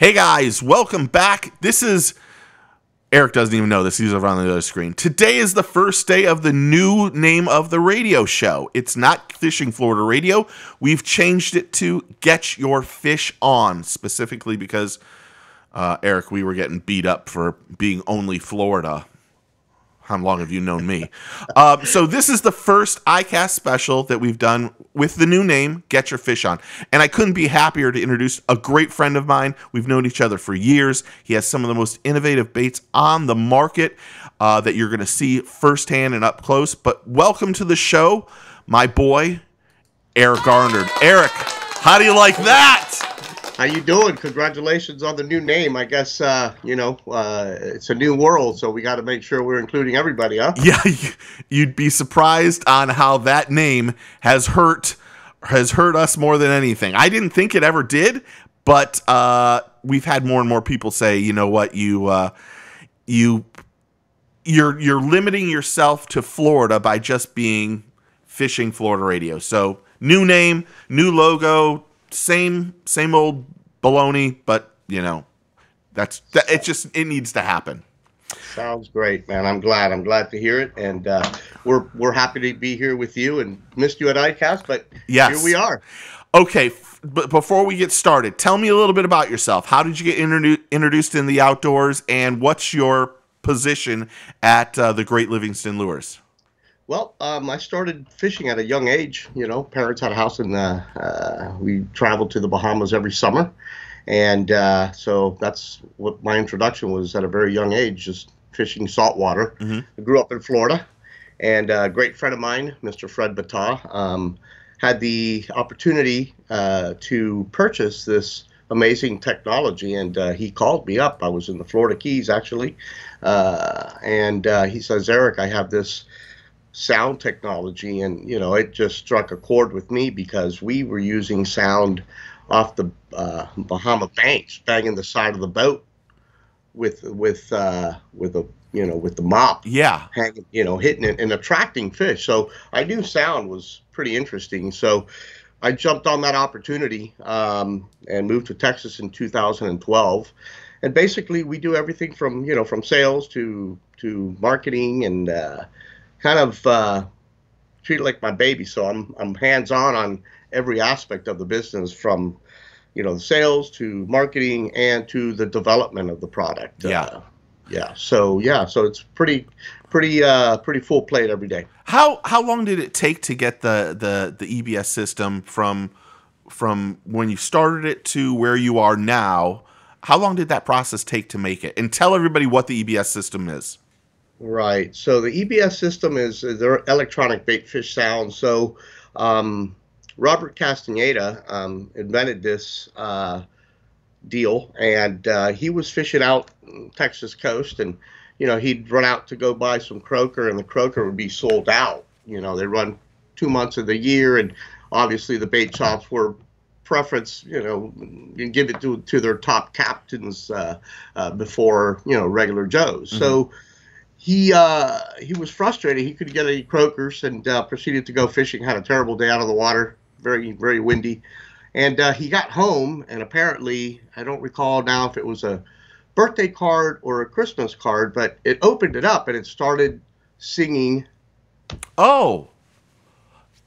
Hey guys, welcome back. This is Eric doesn't even know this. He's over on the other screen. Today is the first day of the new name of the radio show. It's not Fishing Florida Radio. We've changed it to Get Your Fish On, specifically because uh, Eric, we were getting beat up for being only Florida how long have you known me? Uh, so this is the first iCast special that we've done with the new name, Get Your Fish On. And I couldn't be happier to introduce a great friend of mine. We've known each other for years. He has some of the most innovative baits on the market uh, that you're going to see firsthand and up close. But welcome to the show, my boy, Eric Arnold. Eric, how do you like that? How you doing? Congratulations on the new name. I guess uh, you know uh, it's a new world, so we got to make sure we're including everybody, huh? Yeah, you'd be surprised on how that name has hurt has hurt us more than anything. I didn't think it ever did, but uh, we've had more and more people say, you know what, you uh, you you're you're limiting yourself to Florida by just being fishing Florida radio. So new name, new logo, same same old baloney, but you know, that's that, it. Just it needs to happen. Sounds great, man. I'm glad. I'm glad to hear it, and uh, we're we're happy to be here with you. And missed you at ICAST, but yes. here we are. Okay, but before we get started, tell me a little bit about yourself. How did you get introdu- introduced in the outdoors, and what's your position at uh, the Great Livingston Lures? Well, um, I started fishing at a young age. You know, parents had a house and uh, uh, we traveled to the Bahamas every summer, and uh, so that's what my introduction was at a very young age, just fishing saltwater. Mm-hmm. I grew up in Florida, and a great friend of mine, Mr. Fred Bata, um, had the opportunity uh, to purchase this amazing technology, and uh, he called me up. I was in the Florida Keys actually, uh, and he says, "Eric, I have this." Sound technology and you know it just struck a chord with me because we were using sound off the uh, Bahama banks banging the side of the boat with with uh, with a you know with the mop. Yeah. Hanging you know hitting it and attracting fish. So I knew sound was pretty interesting. So I jumped on that opportunity um, and moved to Texas in 2012 and basically we do everything from you know from sales to to marketing and uh, kind of uh, treat it like my baby. So I'm I'm hands on on every aspect of the business, from you know the sales to marketing and to the development of the product. Yeah. Uh, yeah. So yeah. So it's pretty pretty uh, pretty full plate every day. How how long did it take to get the the the EBS system from from when you started it to where you are now? How long did that process take to make it? And tell everybody what the EBS system is. Right. So the EBS system is their electronic bait fish sound. So um, Robert Castaneda um, invented this uh, deal, and uh, he was fishing out Texas coast, and you know he'd run out to go buy some croaker, and the croaker would be sold out. You know they run two months of the year, and obviously the bait shops were preference, you know, you give it to to their top captains uh, uh, before you know regular Joes. Mm-hmm. So he uh, he was frustrated. He couldn't get any croakers and uh, proceeded to go fishing. Had a terrible day out of the water, very very windy, and uh, he got home and apparently I don't recall now if it was a birthday card or a Christmas card, but it opened it up and it started singing. Oh,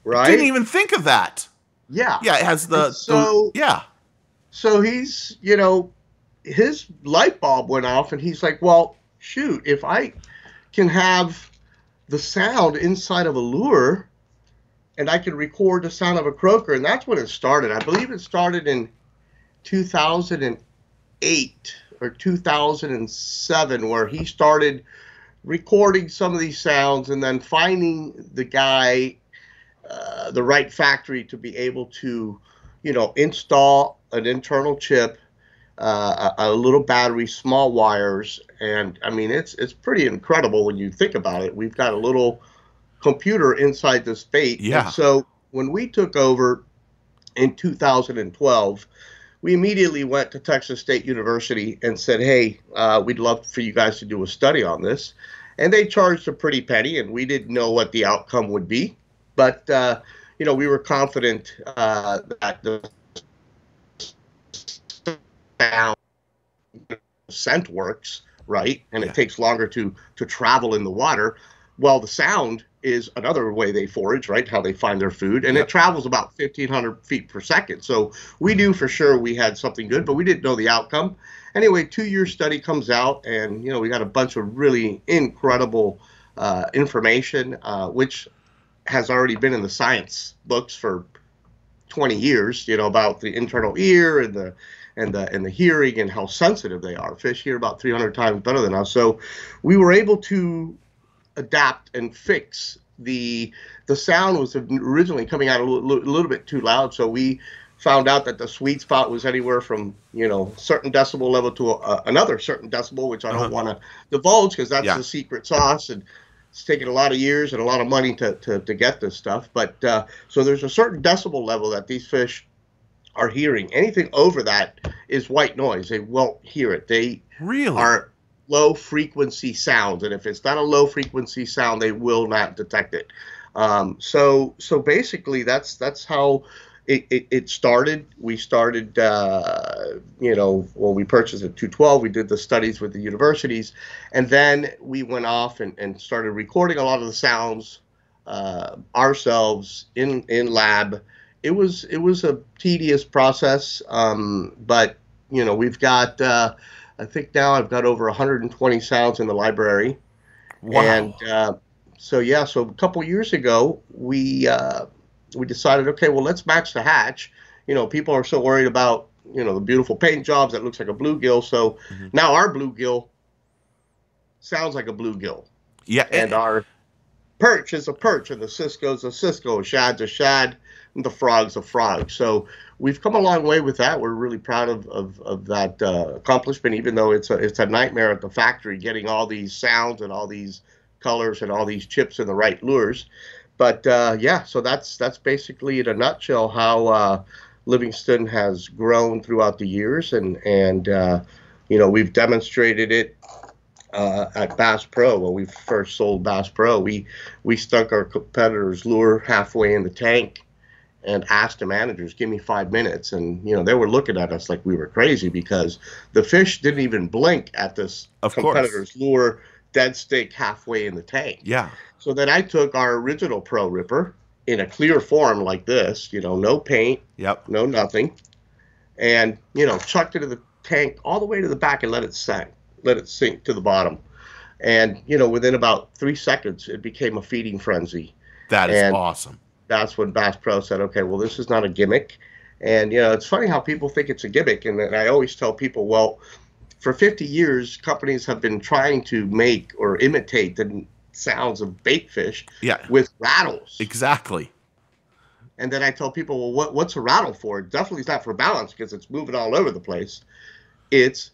right! Didn't even think of that. Yeah, yeah. It has the so the, yeah. So he's you know his light bulb went off and he's like, well, shoot, if I can have the sound inside of a lure and I can record the sound of a croaker. And that's when it started. I believe it started in 2008 or 2007, where he started recording some of these sounds and then finding the guy, uh, the right factory to be able to, you know, install an internal chip uh, a, a, little battery, small wires, and I mean it's it's pretty incredible when you think about it. We've got a little computer inside this bait. Yeah. And so when we took over in 2012, we immediately went to Texas State University and said, "Hey, uh, we'd love for you guys to do a study on this." And they charged a pretty penny, and we didn't know what the outcome would be, but uh, you know we were confident uh, that the sound scent works, right? And Yeah. it takes longer to to travel in the water. Well, the sound is another way they forage, right? How they find their food, and Yep. it travels about 1,500 feet per second. So we knew for sure we had something good, but we didn't know the outcome. Anyway, two-year study comes out, and you know we got a bunch of really incredible uh, information, uh, which has already been in the science books for 20 years. You know about the internal ear and the and the and the hearing and how sensitive they are. Fish hear about 300 times better than us. So we were able to adapt and fix the the sound was originally coming out a little, a little bit too loud. So we found out that the sweet spot was anywhere from you know certain decibel level to a, another certain decibel, which I Uh-huh. don't want to divulge because that's Yeah. the secret sauce and. It's taken a lot of years and a lot of money to, to, to get this stuff. But uh, so there's a certain decibel level that these fish are hearing. Anything over that is white noise. They won't hear it. They Really? are low frequency sounds, and if it's not a low frequency sound, they will not detect it. Um, so so basically, that's that's how it, it, it started. We started, uh, you know, well, we purchased at 212. We did the studies with the universities, and then we went off and, and started recording a lot of the sounds uh, ourselves in in lab. It was it was a tedious process, um, but you know, we've got. Uh, I think now I've got over 120 sounds in the library. wow. And uh, so yeah, so a couple years ago we uh, we decided, okay, well let's match the hatch. You know, people are so worried about you know the beautiful paint jobs that looks like a bluegill. So Mhm. now our bluegill sounds like a bluegill, yeah. and our perch is a perch, and the Cisco's a Cisco, a shad's a shad, the frog's a frog. So we've come a long way with that. We're really proud of, of, of that uh, accomplishment, even though it's a, it's a nightmare at the factory getting all these sounds and all these colors and all these chips in the right lures. But uh, yeah, so that's that's basically in a nutshell how uh, Livingston has grown throughout the years, and and uh, you know we've demonstrated it uh, at Bass Pro when we first sold Bass Pro. We we stuck our competitors' lure halfway in the tank and asked the managers, "Give me five minutes," and you know they were looking at us like we were crazy because the fish didn't even blink at this Of course. competitor's lure dead stick halfway in the tank. yeah. So then I took our original Pro Ripper in a clear form like this, you know, no paint, Yep. no nothing, and you know, chucked it in the tank all the way to the back and let it sink, let it sink to the bottom. And you know, within about three seconds, it became a feeding frenzy. That is And- awesome. That's when Bass Pro said, "Okay, well, this is not a gimmick." And you know, it's funny how people think it's a gimmick, and, and I always tell people, well, for 50 years, companies have been trying to make or imitate the sounds of bait fish Yeah. with rattles. Exactly. And then I tell people, well, what, what's a rattle for? Definitely it's not for balance because it's moving all over the place. It's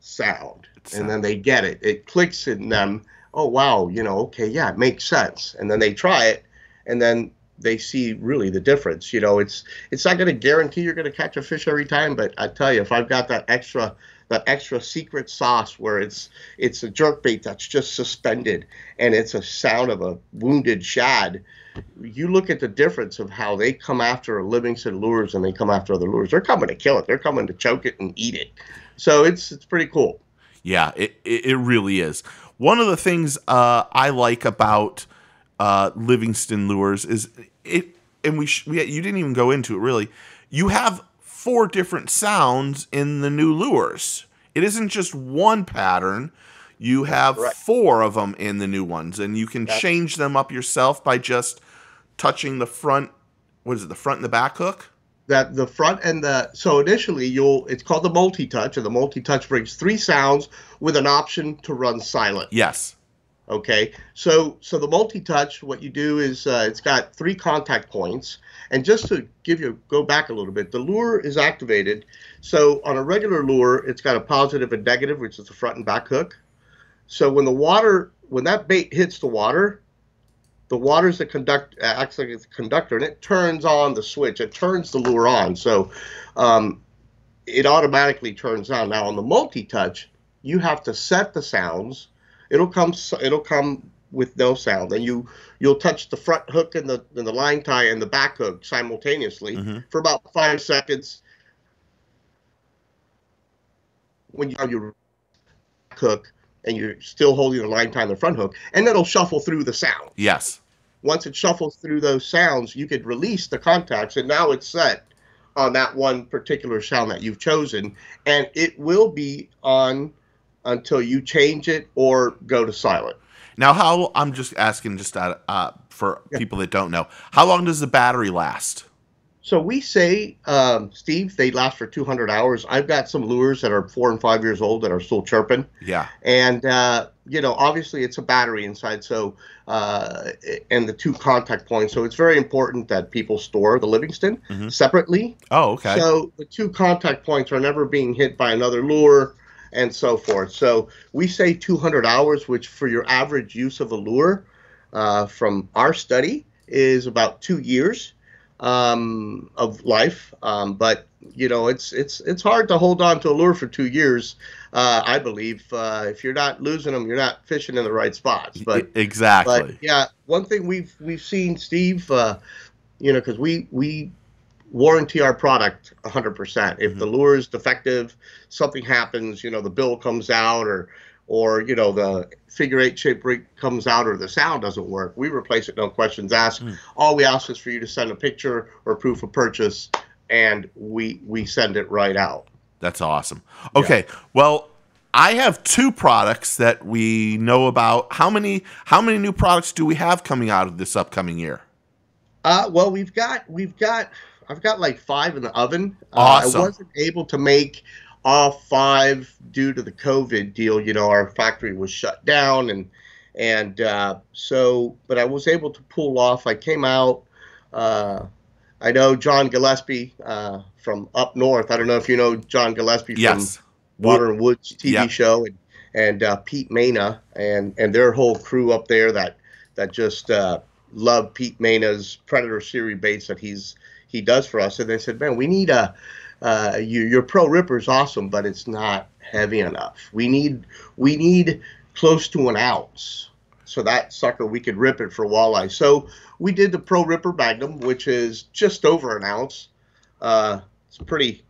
sound. It's and sound. then they get it. It clicks in them. Oh, wow. You know, okay, yeah, it makes sense. And then they try it and then they see really the difference. You know, it's it's not going to guarantee you're going to catch a fish every time, but I tell you, if I've got that extra that extra secret sauce where it's it's a jerk bait that's just suspended and it's a sound of a wounded shad, you look at the difference of how they come after a Livingston lures and they come after other lures. They're coming to kill it. They're coming to choke it and eat it. So it's it's pretty cool. Yeah, it, it, it really is. One of the things uh, I like about uh, Livingston lures is it, and we, sh- we you didn't even go into it really. You have four different sounds in the new lures. It isn't just one pattern. You have Correct. four of them in the new ones, and you can change them up yourself by just touching the front. What is it? The front and the back hook. that the front and the so initially you'll it's called the multi-touch and the multi-touch brings three sounds with an option to run silent Yes. Okay? So so the multi-touch what you do is uh, it's got three contact points. And just to give you go back a little bit the lure is activated. So on a regular lure it's got a positive and negative which is the front and back hook. So when the water when that bait hits the water the water's the conduct acts like it's a conductor and it turns on the switch. It turns the lure on. So um, it automatically turns on. Now on the multi-touch you have to set the sounds it'll come it'll come with no sound and you you'll touch the front hook and the and the line tie and the back hook simultaneously Mhm. for about five seconds when you, you your hook and you're still holding the line tie on the front hook, and it'll shuffle through the sound. Yes. Once it shuffles through those sounds, you could release the contacts, and now it's set on that one particular sound that you've chosen, and it will be on until you change it or go to silent. Now, how I'm just asking, just uh, uh, for Yeah. people that don't know, how long does the battery last? So we say, um, Steve, they last for 200 hours. I've got some lures that are four and five years old that are still chirping. Yeah. and uh, you know obviously it's a battery inside so uh, and the two contact points so it's very important that people store the livingston Mhm. separately Oh, okay. so the two contact points are never being hit by another lure and so forth so we say 200 hours which for your average use of a lure uh, from our study is about two years um, of life um, but you know it's it's it's hard to hold on to a lure for two years uh, I believe uh, if you're not losing them, you're not fishing in the right spots. But exactly. but yeah, one thing we've we've seen, Steve, uh, you know, because we we warranty our product 100%. If the lure is defective, something happens, you know, the bill comes out or or you know the figure eight shape rig comes out or the sound doesn't work, we replace it, no questions asked. Mm. All we ask is for you to send a picture or proof of purchase, and we we send it right out. That's awesome. Okay. Well, I have two products that we know about. How many how many new products do we have coming out of this upcoming year? Uh, well, we've got we've got I've got like five in the oven. Awesome. Uh, I wasn't able to make all five due to the COVID deal. You know, our factory was shut down, and and uh, so, but I was able to pull off. I came out. Uh, I know John Gillespie uh, from up north. I don't know if you know John Gillespie from Yes. Water and Woods TV Yep. show, and and uh, Pete Maina and and their whole crew up there that that just uh, love Pete Maina's Predator series baits that he's he does for us. And they said, man, we need a uh, your your Pro is awesome, but it's not heavy enough. We need we need close to an ounce. So that sucker, we could rip it for walleye. So we did the Pro Ripper Magnum, which is just over an ounce. Uh, it's pretty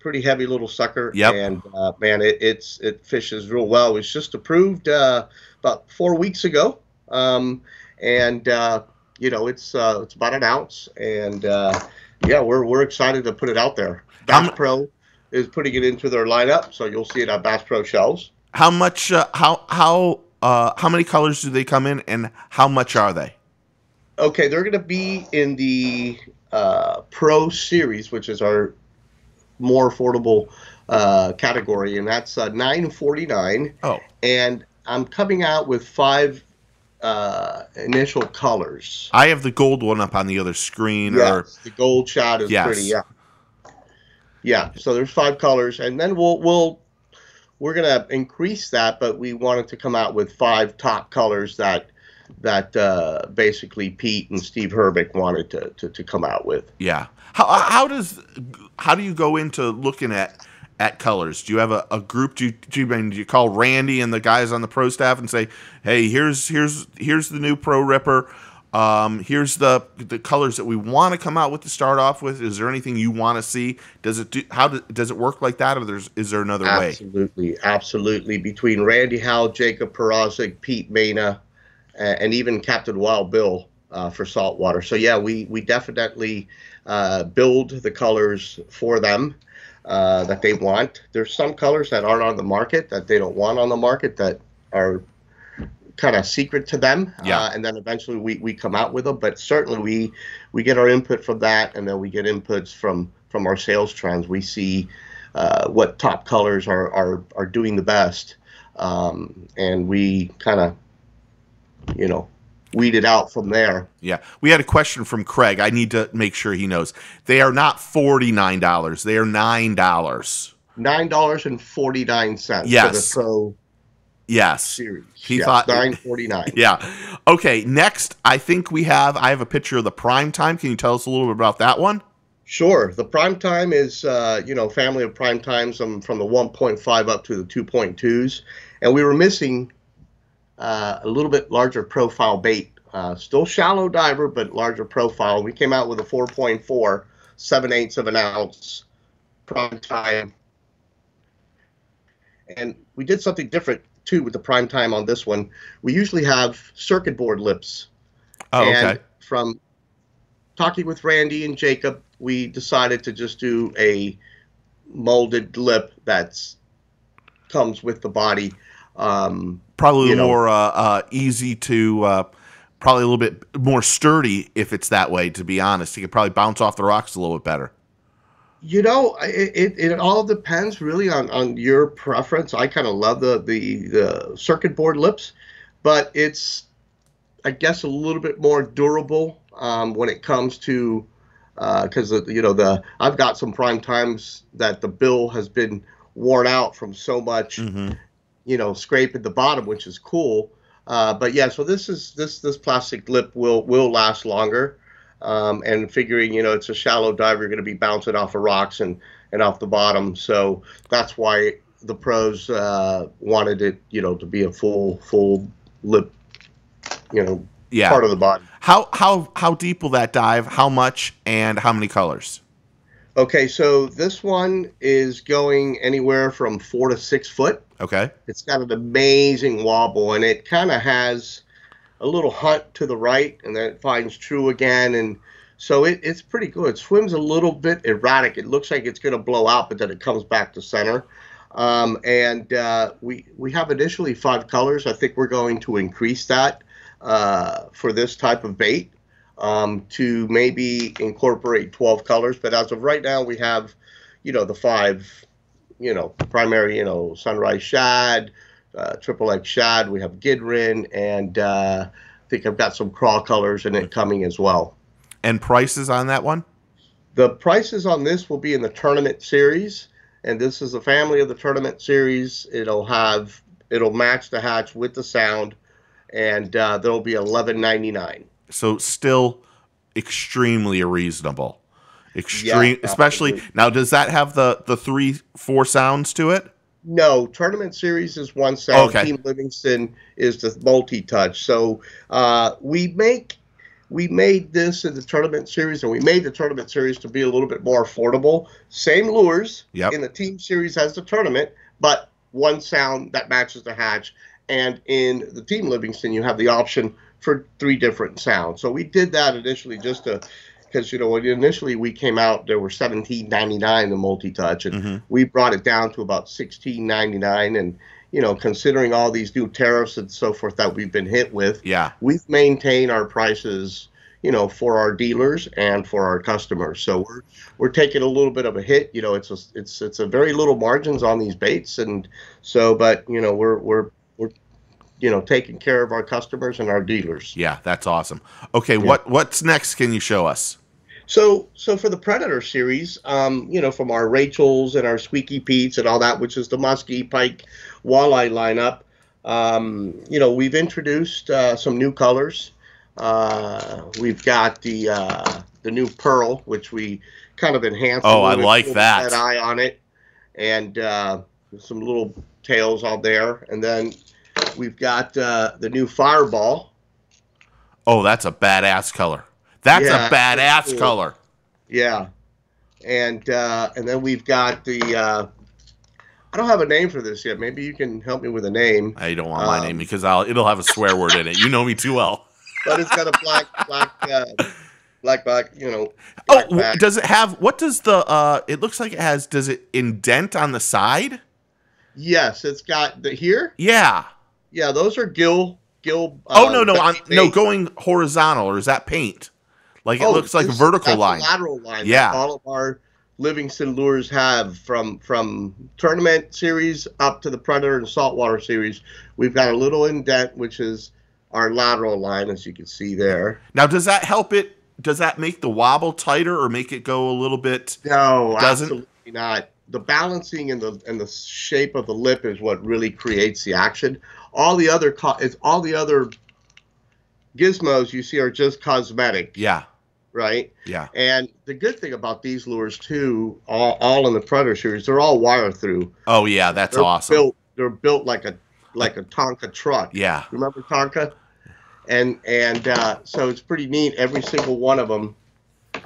pretty heavy little sucker. Yep. And uh, man, it, it's it fishes real well. It was just approved uh, about four weeks ago, um, and uh, you know it's uh, it's about an ounce, and uh, yeah, we're we're excited to put it out there. Bass Pro is putting it into their lineup, so you'll see it on Bass Pro shelves. How much uh, how how uh how many colors do they come in and how much are they? Okay, they're going to be in the uh, Pro Series, which is our more affordable uh, category, and that's uh, nine forty nine. Oh. And I'm coming out with five uh, initial colors. I have the gold one up on the other screen or the gold shot is Yes. pretty. Yeah. Yeah. So there's five colors, and then we'll we'll we're gonna increase that, but we wanted to come out with five top colors that that uh, basically Pete and Steve Herbeck wanted to, to, to come out with. Yeah. How how does how do you go into looking at at colors? Do you have a, a group? Do you, do you do you call Randy and the guys on the pro staff and say, "Hey, here's here's here's the new Pro Ripper. Um, here's the the colors that we want to come out with to start off with. Is there anything you want to see? Does it do how do, does it work like that, or there's is there another way? Absolutely, absolutely. Between Randy Howell, Jacob Powroznik, Pete Maina, uh, and even Captain Wild Bill uh, for saltwater. So yeah, we we definitely uh, build the colors for them uh, that they want. There's some colors that aren't on the market that they don't want on the market that are kind of secret to them. Yeah. Uh, and then eventually we, we come out with them. But certainly we we get our input from that, and then we get inputs from from our sales trends. We see uh, what top colors are are, are doing the best, um, and we kind of you know weed it out from there. Yeah, we had a question from Craig. I need to make sure he knows. They are not forty nine dollars. They are nine dollars. Nine dollars and forty nine cents Yes. so Yes. series. He Yeah, thought- nine forty nine. Yeah. Okay. Next, I think we have. I have a picture of the prime time. Can you tell us a little bit about that one? Sure. The prime time is, uh, you know, family of prime times um, from the 1.5 up to the 2.2s. And we were missing uh, a little bit larger profile bait. Uh, still shallow diver, but larger profile. We came out with a 4.4, 7 eighths of an ounce prime time. And we did something different too with the prime time on this one. We usually have circuit board lips. Oh, and okay. from talking with Randy and Jacob, we decided to just do a molded lip that's comes with the body. Um, Probably you know. more uh, uh, easy to, uh, probably a little bit more sturdy if it's that way. To be honest, you could probably bounce off the rocks a little bit better. You know, it, it, it all depends really on, on your preference. I kind of love the, the, the circuit board lips, but it's, I guess, a little bit more durable um, when it comes to, because, you know, the I've got some prime times that the bill has been worn out from so much, hmm you know, scrape at the bottom, which is cool. Uh, but yeah, so this is this this plastic lip will will last longer. Um, and figuring, you know, it's a shallow dive, you're going to be bouncing off of rocks and and off the bottom. So that's why the pros uh, wanted it, you know, to be a full full lip, you know, Yeah. part of the body. How how how deep will that dive? How much and how many colors? Okay, so this one is going anywhere from four to six foot. Okay. It's got an amazing wobble, and it kind of has a little hunt to the right, and then it finds true again, and so it, it's pretty good. It swims a little bit erratic. It looks like it's going to blow out, but then it comes back to center. Um, and uh, we we have initially five colors. I think we're going to increase that uh, for this type of bait um, to maybe incorporate 12 colors. But as of right now, we have, you know, the five, you know, primary, you know, sunrise shad, uh, triple X shad. We have Gidrin, and uh, I think I've got some crawl colors in it coming as well. And prices on that one? The prices on this will be in the tournament series, and this is the family of the tournament series. It'll have it'll match the hatch with the sound, and uh, there'll be eleven ninety nine. So still extremely reasonable. Extreme, Yeah, especially now. Does that have the the three four sounds to it? No, tournament series is one sound. Okay. Team Livingston is the multi-touch. So uh, we make we made this in the tournament series, and we made the tournament series to be a little bit more affordable. Same lures Yep. in the team series as the tournament, but one sound that matches the hatch. And in the team Livingston, you have the option for three different sounds. So we did that initially just to because you know when initially we came out there were 17.99 the multi-touch and Mhm. we brought it down to about 16.99 and you know considering all these new tariffs and so forth that we've been hit with Yeah. we've maintained our prices you know for our dealers and for our customers so we're we're taking a little bit of a hit you know it's a, it's it's a very little margins on these baits and so but you know we're we're you know taking care of our customers and our dealers Yeah, that's awesome. Okay, what what's next? Can you show us? So, so for the Predator series, um, you know, from our Rachels and our Squeaky Pete's and all that, which is the muskie, pike, walleye lineup, um, you know, we've introduced uh, some new colors. Uh, we've got the uh, the new pearl, which we kind of enhanced. Oh, I like put that. eye on it, and uh, some little tails out there, and then we've got uh, the new Fireball. Oh, that's a badass color. That's Yeah, a badass cool. color. Yeah, and uh, and then we've got the. Uh, I don't have a name for this yet. Maybe you can help me with a name. I don't want my Um, name because I'll it'll have a swear word in it. You know me too well. But it's got a black, black, uh, black, black. You know. Oh, black w- back. does it have what does the uh it looks like it has does it indent on the side? yes, it's got the here. Yeah. Yeah, those are gill, gill. Oh uh, no, no, on no going horizontal or is that paint? Like it Oh, looks like a vertical that's line. lateral line. Yeah. All of our Livingston lures have from from tournament series up to the Predator and Saltwater series. We've got a little indent, which is our lateral line, as you can see there. Now does that help it does that make the wobble tighter or make it go a little bit No, Doesn't? absolutely not. The balancing and the and the shape of the lip is what really creates the action. All the other co- it's all the other gizmos you see are just cosmetic, Yeah. right? Yeah. And the good thing about these lures too, all, all in the Predator series, they're all wire through. Oh yeah, that's They're awesome. Built, they're built like a like a Tonka truck. Yeah. Remember Tonka? And and uh, so it's pretty neat. Every single one of them.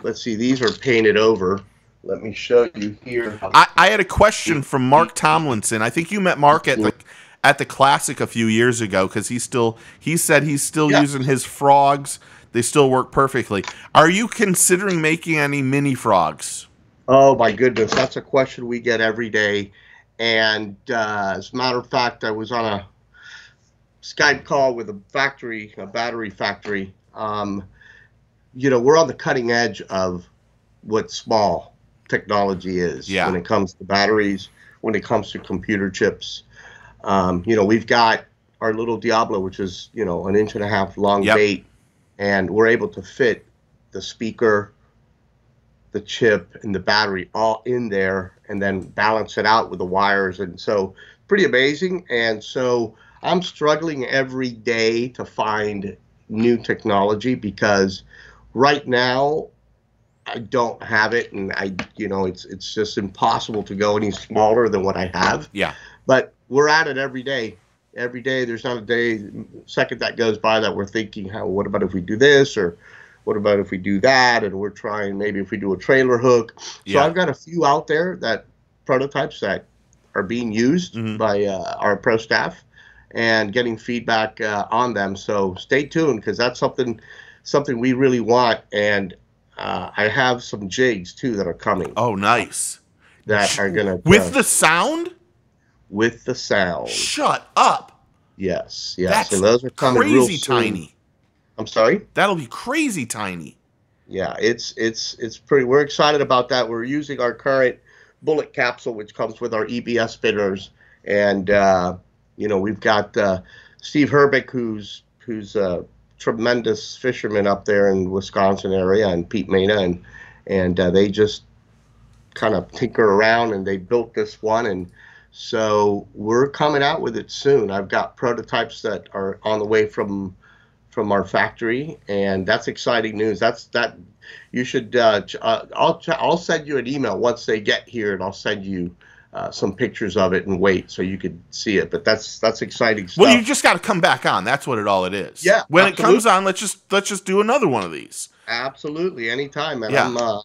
Let's see, these are painted over. Let me show you here. I, I had a question from Mark Tomlinson. I think you met Mark at the at the classic a few years ago because he still he said he's still Yeah. using his frogs. They still work perfectly. Are you considering making any mini frogs? Oh my goodness, that's a question we get every day. And uh, as a matter of fact, I was on a Skype call with a factory, a battery factory. Um, you know, we're on the cutting edge of what small technology is Yeah. when it comes to batteries, when it comes to computer chips. Um, you know, we've got our little Diablo, which is you know an inch and a half long Yep. bait, and we're able to fit the speaker, the chip, and the battery all in there, and then balance it out with the wires, and so pretty amazing. And so I'm struggling every day to find new technology because right now I don't have it, and I, you know, it's it's just impossible to go any smaller than what I have. Yeah. But we're at it every day. Every day, there's not a day, second that goes by that we're thinking, how, what about if we do this, or what about if we do that, and we're trying maybe if we do a trailer hook. So Yeah. I've got a few out there that prototypes that are being used Mhm. by uh, our pro staff and getting feedback uh, on them. So stay tuned because that's something something we really want. And uh, I have some jigs too that are coming Oh, nice. that are gonna With uh, the sound? with the sound. Shut up. Yes, yes, That's and those are coming Crazy tiny. I'm sorry. That'll be crazy tiny. Yeah, it's it's it's pretty. We're excited about that. We're using our current bullet capsule, which comes with our EBS spinners, and uh, you know we've got uh, Steve Herbeck, who's who's a tremendous fishermen up there in Wisconsin area, and Pete Maina, and and uh, they just kind of tinker around, and they built this one, and so we're coming out with it soon. I've got prototypes that are on the way from from our factory, and that's exciting news. That's that you should. Uh, uh, I'll I'll send you an email once they get here, and I'll send you uh, some pictures of it and wait so you could see it. But that's that's exciting stuff. Well, you just got to come back on. That's what it all it is. Yeah, When it comes on, let's just let's just do another one of these. Absolutely, anytime, man. Yeah. I'm uh,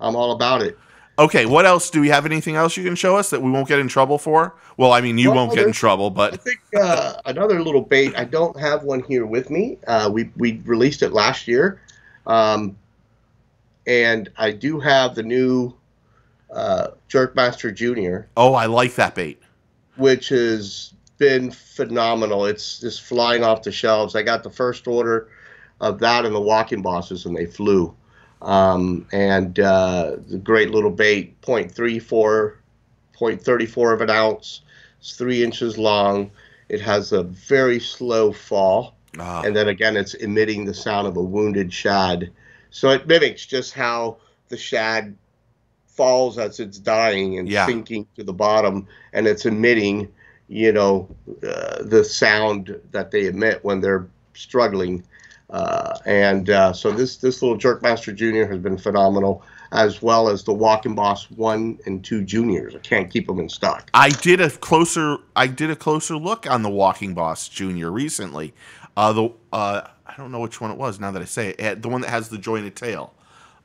I'm all about it. Okay. What else? Do we have anything else you can show us that we won't get in trouble for? Well, I mean, you Well, won't get in trouble, I but think uh, another little bait. I don't have one here with me. Uh, we we released it last year, um, and I do have the new uh, Jerkmaster Junior. oh, I like that bait. which has been phenomenal. It's just flying off the shelves. I got the first order of that and the walking bosses, and they flew. Um, and uh, the great little bait, 0.34, 0.34 of an ounce. It's three inches long. It has a very slow fall Ah, and then again it's emitting the sound of a wounded shad so it mimics just how the shad falls as it's dying and Yeah. sinking to the bottom and it's emitting you know uh, the sound that they emit when they're struggling uh, and uh, so this this little jerkmaster junior has been phenomenal as well as the walking boss one and two juniors i can't keep them in stock I did a closer I did a closer look on the Walking Boss Junior recently. Uh, the uh, I don't know which one it was now that I say it. it. The one that has the jointed tail.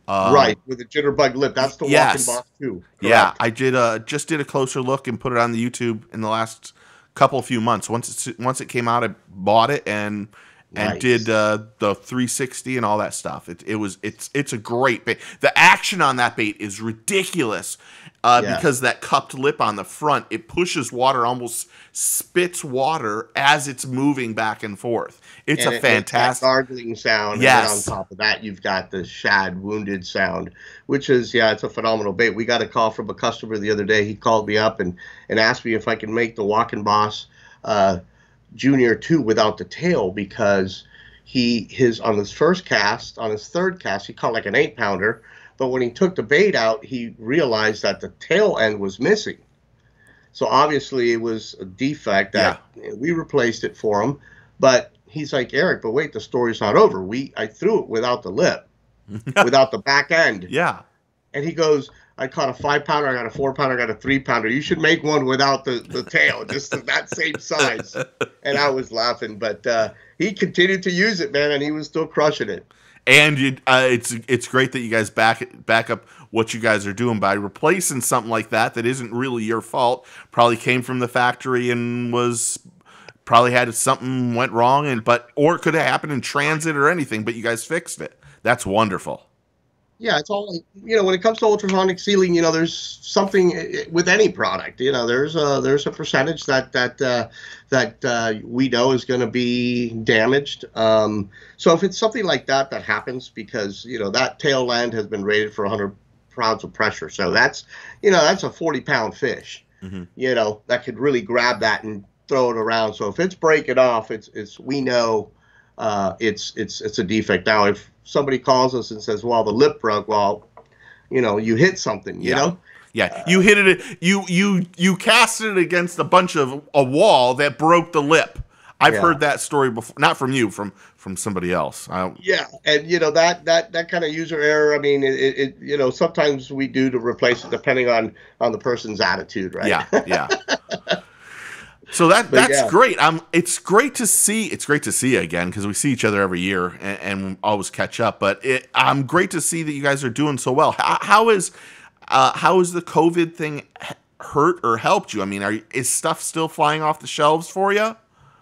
Um, right with the jitterbug lip that's the yes. walking boss too Yeah. I did. Uh, just did a closer look and put it on the YouTube in the last couple few months. Once it once it came out, I bought it and and Nice. did uh, the 360 and all that stuff. It, it was it's it's a great bait. The action on that bait is ridiculous uh, Yeah. because that cupped lip on the front it pushes water, almost spits water as it's moving back and forth. It's And a it fantastic. gargling sound. Yes. And on top of that, you've got the shad wounded sound, which is yeah, it's a phenomenal bait. We got a call from a customer the other day. He called me up and and asked me if I can make the Walking Boss uh, Junior two without the tail because he his on his first cast on his third cast he caught like an eight pounder, but when he took the bait out, he realized that the tail end was missing. So obviously it was a defect that we replaced it for him. But he's like, Eric, but wait, the story's not over. We I threw it without the lip, without the back end. Yeah. And he goes, I caught a five pounder, I got a four pounder, I got a three pounder. You should make one without the, the tail, just that same size. And I was laughing, but uh, he continued to use it, man, and he was still crushing it. And you, uh, it's it's great that you guys back back up what you guys are doing by replacing something like that that isn't really your fault. Probably came from the factory and was probably had something went wrong and but or it could have happened in transit or anything, but you guys fixed it. That's wonderful. Yeah, it's all you know. When it comes to ultrasonic sealing, you know, there's something eh, with any product. You know, there's a there's a percentage that that uh, that uh, we know is going to be damaged. Um, so if it's something like that that happens because you know that tail end has been rated for 100 pounds of pressure, so that's you know that's a 40 pound fish. Mm-hmm. You know that could really grab that and throw it around. So if it's breaking off, it's it's we know uh, it's it's it's a defect. Now if somebody calls us and says, "Well, the lip broke," well, you know, you hit something, you yeah. know. Yeah, you hit it. You you you cast it against a bunch of a wall that broke the lip. I've yeah. heard that story before, not from you, from from somebody else. I, yeah, and you know that that that kind of user error. I mean, it, it, you know sometimes we do to replace it depending on on the person's attitude, right? Yeah, yeah. So that that's yeah. great. Um, it's great to see. It's great to see you again because we see each other every year and, and always catch up. But it, I'm great to see that you guys are doing so well. how, how is uh, how is the COVID thing hurt or helped you? I mean, are is stuff still flying off the shelves for you?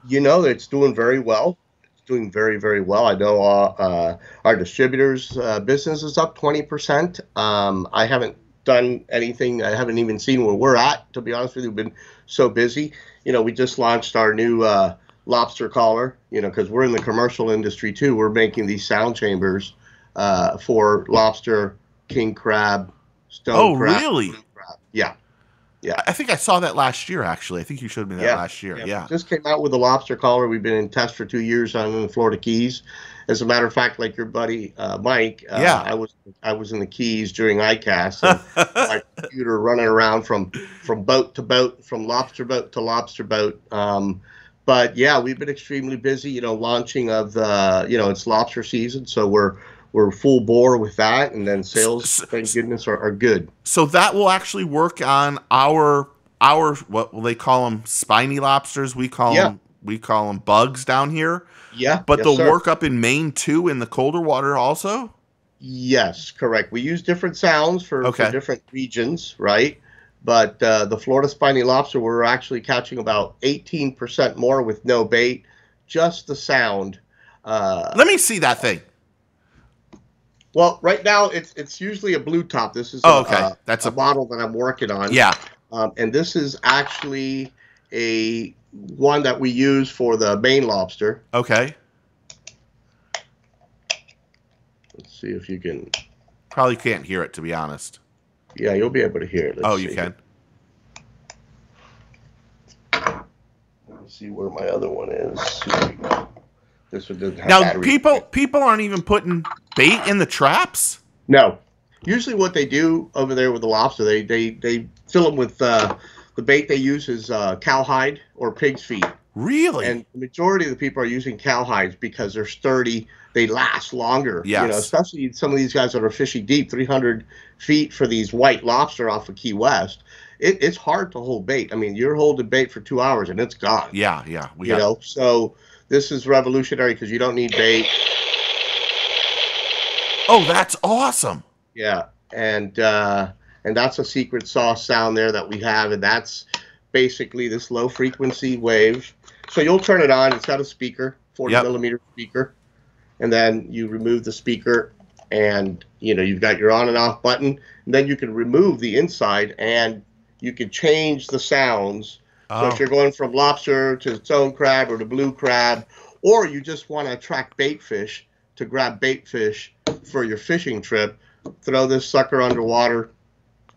You know, it's doing very well. It's doing very very well. I know uh, uh, our distributors' uh, business is up twenty percent. Um, I haven't done anything. I haven't even seen where we're at. To be honest with you, we've been so busy you know, we just launched our new uh, lobster collar, you know, because we're in the commercial industry too. We're making these sound chambers uh, for lobster, king crab, stone oh, crab. Oh, really? Crab. Yeah. Yeah. I think I saw that last year, actually. I think you showed me that yeah. last year. Yeah. yeah. Just came out with a lobster collar. We've been in test for two years on the Florida Keys. As a matter of fact, like your buddy uh, Mike, uh, yeah. I was I was in the Keys during ICAST. And my computer running around from from boat to boat, from lobster boat to lobster boat. Um, but yeah, we've been extremely busy. You know, launching of the you know it's lobster season, so we're we're full bore with that, and then sales, thank goodness, are, are good. So that will actually work on our our what will they call them? Spiny lobsters. We call yeah. them we call them bugs down here. Yeah. But yes, they'll sir. work up in Maine too in the colder water also? Yes, correct. We use different sounds for, okay. for different regions, right? But uh, the Florida spiny lobster, we're actually catching about 18% more with no bait, just the sound. Uh, Let me see that thing. Well, right now it's it's usually a blue top. This is oh, okay. a, That's a, a model that I'm working on. Yeah. Um, and this is actually a one that we use for the Maine lobster. Okay. Let's see if you can. Probably can't hear it, to be honest. Yeah, you'll be able to hear it. Let's oh, you see. can. Let me see where my other one is. This one doesn't have now people people aren't even putting bait in the traps. No, usually what they do over there with the lobster, they they they fill them with uh, the bait they use is uh, cowhide or pig's feet. Really? And the majority of the people are using cowhides because they're sturdy. They last longer. Yes. You know, especially some of these guys that are fishing deep, 300 feet for these white lobster off of Key West. It, it's hard to hold bait. I mean, you're holding bait for two hours and it's gone. Yeah, yeah. We you know, so this is revolutionary because you don't need bait. Oh, that's awesome. Yeah, and uh, and that's a secret sauce sound there that we have, and that's basically this low frequency wave. So you'll turn it on. It's got a speaker, 40 yep. millimeter speaker, and then you remove the speaker, and you know you've got your on and off button. And then you can remove the inside, and you can change the sounds. Oh. So if oh. you're going from lobster to stone crab or to blue crab, or you just want to attract bait fish to grab bait fish for your fishing trip, throw this sucker underwater,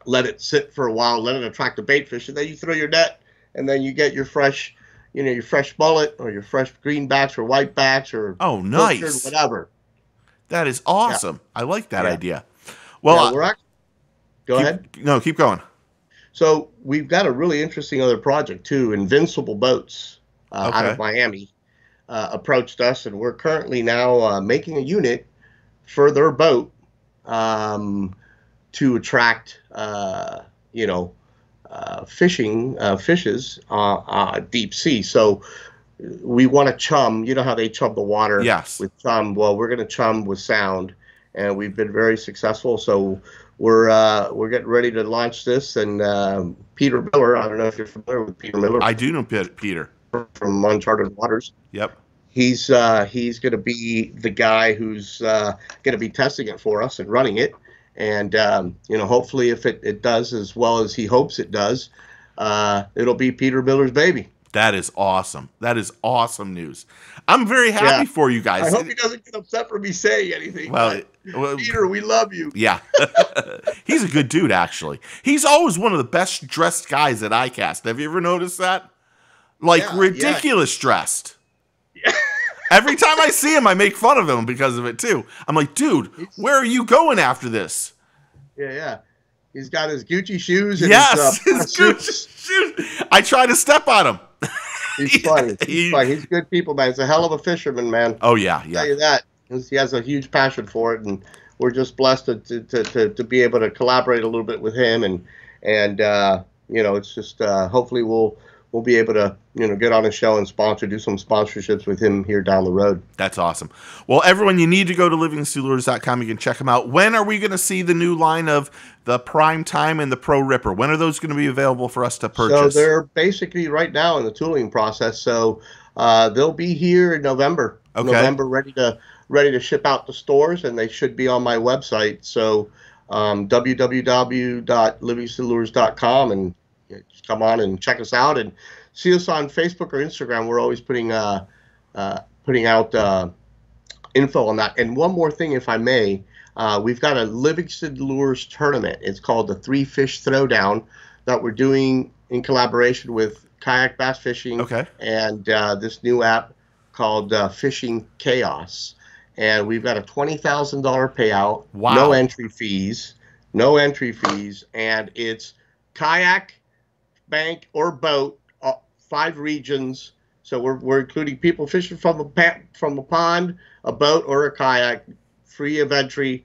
let it sit for a while, let it attract the bait fish, and then you throw your net, and then you get your fresh, you know, your fresh mullet or your fresh greenbacks or whitebacks or oh, nice, whatever. That is awesome. Yeah. I like that yeah. idea. Well, yeah, uh, we're actually, go keep, ahead. No, keep going. So we've got a really interesting other project too. Invincible Boats uh, okay. out of Miami uh, approached us, and we're currently now uh, making a unit for their boat. Um, to attract, uh, you know, uh, fishing uh, fishes uh, uh, deep sea. So we want to chum. You know how they chum the water Yes. with chum. Well, we're going to chum with sound, and we've been very successful. So we're uh, we're getting ready to launch this. And um Peter Miller, I don't know if you're familiar with Peter Miller I do know Peter. from Uncharted Waters. Yep. He's uh, he's going to be the guy who's uh, going to be testing it for us and running it. And um, you know, hopefully, if it, it does as well as he hopes it does, uh, it'll be Peter Miller's baby. That is awesome. That is awesome news. I'm very happy Yeah. for you guys. I hope he doesn't get upset for me saying anything. well, well, Peter, we love you. yeah. He's a good dude, actually. He's always one of the best dressed guys at ICAST. Have you ever noticed that? Like Yeah, yeah. ridiculous dressed. Every time I see him, I make fun of him because of it too. I'm like, dude, where are you going after this? Yeah, yeah. He's got his Gucci shoes and Yes, his, uh, his. Gucci shoes. I try to step on him. He's funny. He- He's funny. He's good people, man. He's a hell of a fisherman, man. Oh yeah, yeah. tell yeah. you that. He has a huge passion for it, and we're just blessed to, to, to, to, to be able to collaborate a little bit with him. And and uh, you know, it's just uh, hopefully we'll we'll be able to you know get on a show and sponsor, do some sponsorships with him here down the road. That's awesome. Well, everyone, you need to go to livingstonlures.com. You can check them out. When are we going to see the new line of the Prime Time and the Pro Ripper? When are those going to be available for us to So purchase? they're basically right now in the tooling process. So uh, they'll be here in November. Okay. November, ready to ready to ship out to stores, and they should be on my website. So um, www.livingstonlures.com and you know, just come on and check us out and see us on Facebook or Instagram. We're always putting uh, uh, putting out uh, info on that. And one more thing, if I may, uh, we've got a Livingston Lures tournament. It's called the Three Fish Throwdown that we're doing in collaboration with Kayak Bass Fishing Okay. and uh, this new app called uh, Fishing Chaos. And we've got a twenty thousand dollar payout, Wow. no entry fees, no entry fees, and it's kayak, bank, or boat, uh, five regions. So we're, we're including people fishing from a from a pond, a boat, or a kayak, free of entry.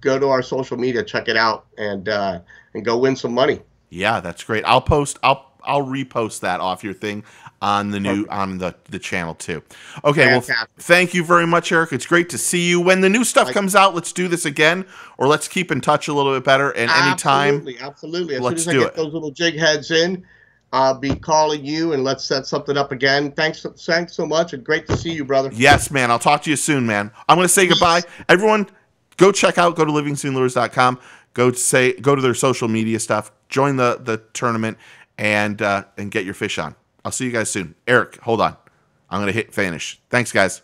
Go to our social media, check it out, and uh, and go win some money. Yeah, that's great. I'll post. I'll I'll repost that off your thing on the new on the the channel too. Okay. Well, thank you very much, Erick. It's great to see you. When the new stuff comes out, let's do this again, or let's keep in touch a little bit better. And anytime, Absolutely, absolutely. As Let's soon as do I get it. those little jig heads in, I'll be calling you and let's set something up again. Thanks, thanks so much, and great to see you, brother. Yes, man. I'll talk to you soon, man. I'm going to say goodbye. Everyone, go check out, go to livingstonlures.com. Go to say, go to their social media stuff. Join the the tournament and uh, and get your fish on. I'll see you guys soon. Erick, hold on. I'm going to hit finish. Thanks, guys.